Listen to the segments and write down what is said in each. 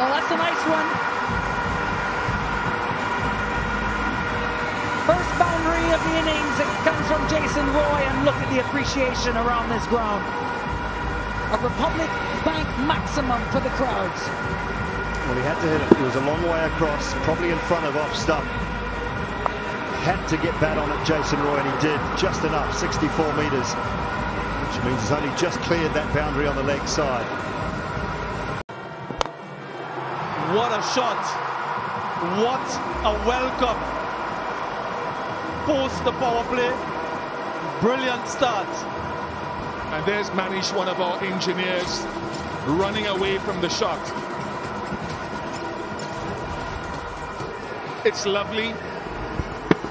Oh, that's a nice one. First boundary of the innings. It comes from Jason Roy, and look at the appreciation around this ground. A Republic Bank maximum for the crowds. Well, he had to hit it. It was a long way across, probably in front of off stump. Had to get bat on it, Jason Roy, and he did just enough, 64 metres, which means he's only just cleared that boundary on the leg side. What a shot. What a welcome. Post the power play. Brilliant start. And there's Manish, one of our engineers, running away from the shot. It's lovely.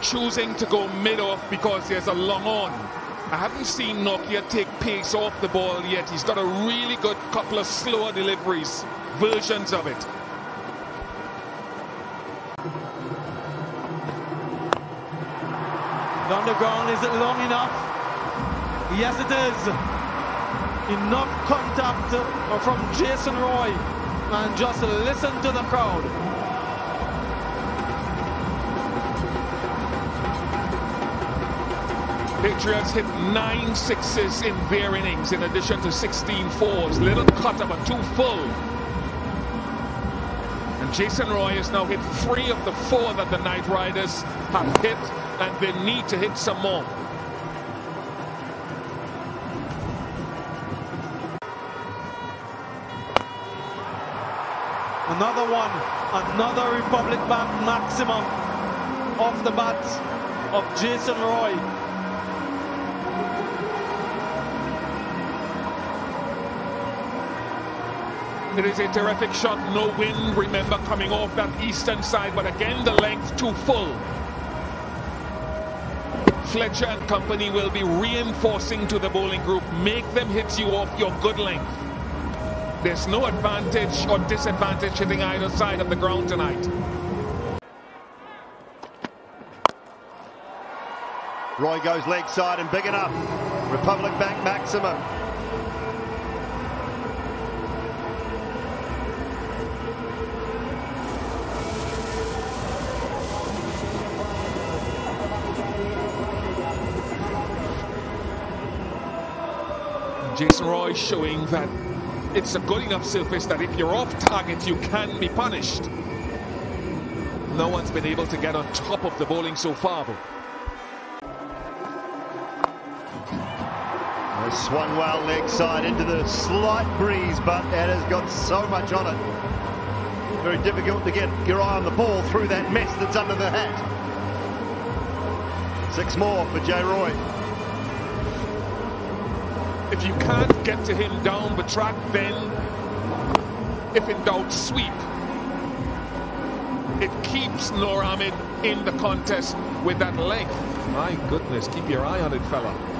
Choosing to go mid-off because there's a long on. I haven't seen Nokia take pace off the ball yet. He's got a really good couple of slower deliveries, versions of it. Down the ground, is it long enough? Yes, it is. Enough contact from Jason Roy. And just listen to the crowd. Patriots hit nine sixes in their innings in addition to 16 fours. Little cut of a two full. And Jason Roy has now hit three of the four that the Knight Riders have hit, and they need to hit some more. Another one, another Republic Bank maximum off the bat of Jason Roy. It is a terrific shot, no wind, remember, coming off that eastern side, but again, the length too full. Fletcher and company will be reinforcing to the bowling group, make them hit you off your good length. There's no advantage or disadvantage hitting either side of the ground tonight. Roy goes leg side and big enough. Republic Bank maximum. Jason Roy showing that it's a good enough surface that if you're off target, you can be punished. No one's been able to get on top of the bowling so far, though. swung well leg side into the slight breeze, but it has got so much on it. Very difficult to get your eye on the ball through that mess that's under the hat. Six more for Jay Roy. If you can't get to him down the track, then if in doubt, sweep. It keeps Noor Ahmad in the contest with that length. My goodness, keep your eye on it, fella.